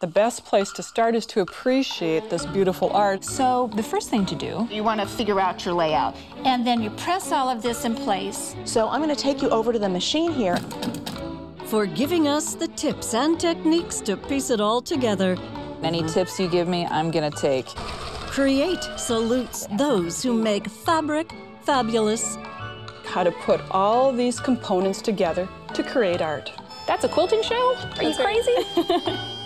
The best place to start is to appreciate this beautiful art. So the first thing to do, you want to figure out your layout. And then you press all of this in place. So I'm going to take you over to the machine here. For giving us the tips and techniques to piece it all together. Any tips you give me, I'm going to take. Create salutes those who make fabric fabulous. How to put all these components together to create art. That's a quilting show? Are That's you crazy?